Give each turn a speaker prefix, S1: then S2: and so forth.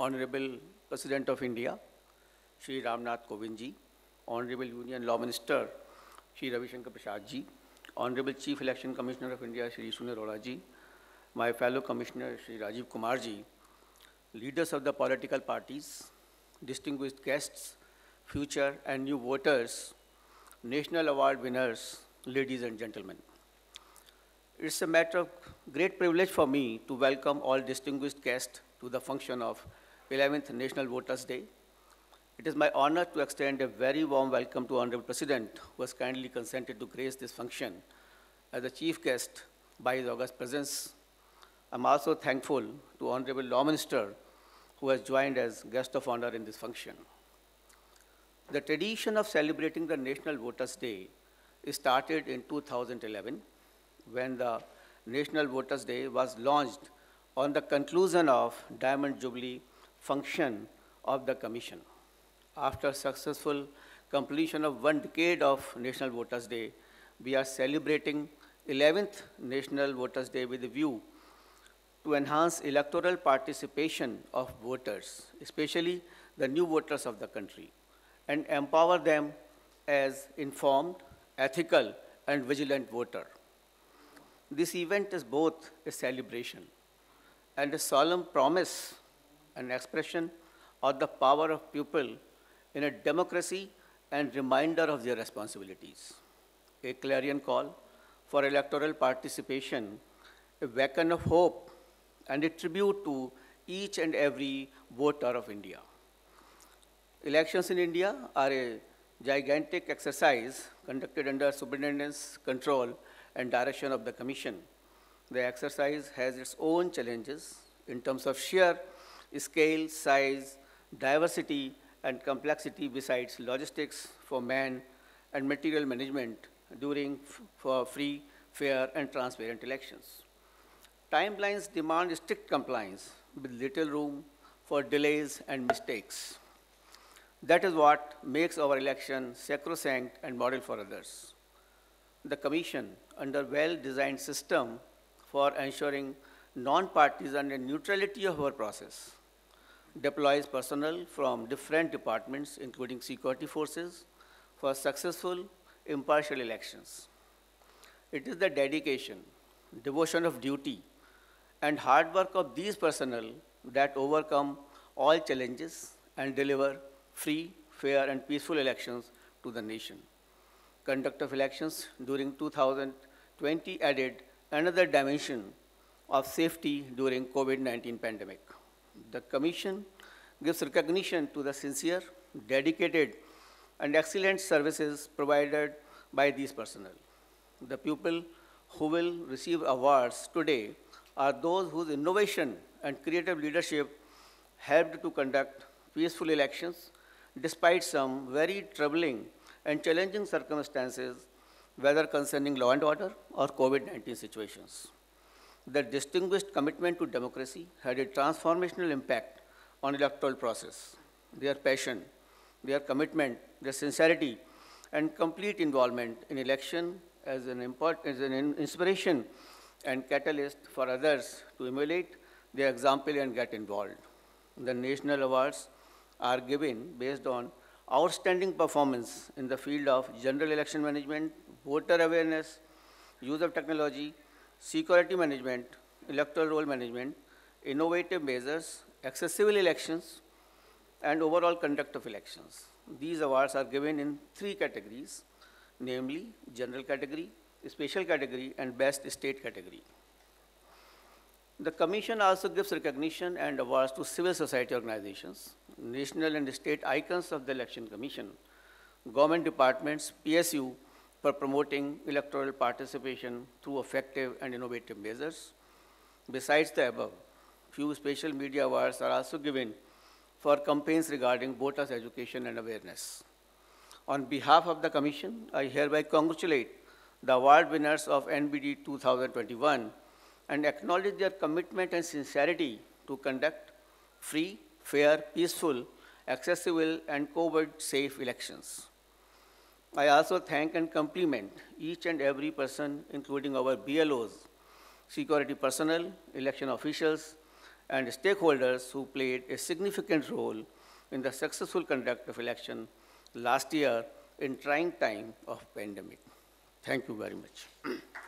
S1: Honorable President of India, Shri Ramnath Kovind ji, Honorable Union Law Minister, Shri Ravi Shankar Prasad ji, Honorable Chief Election Commissioner of India, Shri Sunil Arora ji, my fellow Commissioner, Shri Rajiv Kumar ji, leaders of the political parties, distinguished guests, future and new voters, national award winners, ladies and gentlemen. It's a matter of great privilege for me to welcome all distinguished guests to the function of 11th National Voters' Day. It is my honor to extend a very warm welcome to Honorable President, who has kindly consented to grace this function as the chief guest by his august presence. I'm also thankful to Honorable Law Minister, who has joined as guest of honor in this function. The tradition of celebrating the National Voters' Day started in 2011 when the National Voters' Day was launched on the conclusion of Diamond Jubilee function of the Commission. After successful completion of one decade of National Voters' Day, we are celebrating 11th National Voters' Day with a view to enhance electoral participation of voters, especially the new voters of the country, and empower them as informed, ethical, and vigilant voter. This event is both a celebration and a solemn promise, an expression of the power of people in a democracy and reminder of their responsibilities. A clarion call for electoral participation, a beacon of hope, and a tribute to each and every voter of India. Elections in India are a gigantic exercise conducted under superintendence, control, and direction of the Commission. The exercise has its own challenges in terms of sheer scale, size, diversity, and complexity besides logistics for man and material management during for free, fair, and transparent elections. Timelines demand strict compliance with little room for delays and mistakes. That is what makes our election sacrosanct and model for others. The Commission, under well-designed system for ensuring non-partisan and neutrality of our process, deploys personnel from different departments, including security forces, for successful, impartial elections. It is the dedication, devotion of duty, and hard work of these personnel that overcome all challenges and deliver free, fair, and peaceful elections to the nation. Conduct of elections during 2020 added another dimension of safety during COVID-19 pandemic. The Commission gives recognition to the sincere, dedicated, and excellent services provided by these personnel. The people who will receive awards today are those whose innovation and creative leadership helped to conduct peaceful elections despite some very troubling and challenging circumstances, whether concerning law and order or COVID-19 situations. Their distinguished commitment to democracy had a transformational impact on electoral process. Their passion, their commitment, their sincerity, and complete involvement in election as an, import, as an inspiration and catalyst for others to emulate their example and get involved. The national awards are given based on outstanding performance in the field of general election management, voter awareness, use of technology, security management, electoral roll management, innovative measures, accessible elections, and overall conduct of elections. These awards are given in three categories, namely general category, special category, and best state category. The Commission also gives recognition and awards to civil society organizations, national and state icons of the Election Commission, government departments, PSU, for promoting electoral participation through effective and innovative measures. Besides the above, few special media awards are also given for campaigns regarding voters' education and awareness. On behalf of the Commission, I hereby congratulate the award winners of NVD 2021 and acknowledge their commitment and sincerity to conduct free, fair, peaceful, accessible, and COVID-safe elections. I also thank and compliment each and every person, including our BLOs, security personnel, election officials, and stakeholders who played a significant role in the successful conduct of election last year in trying time of pandemic. Thank you very much.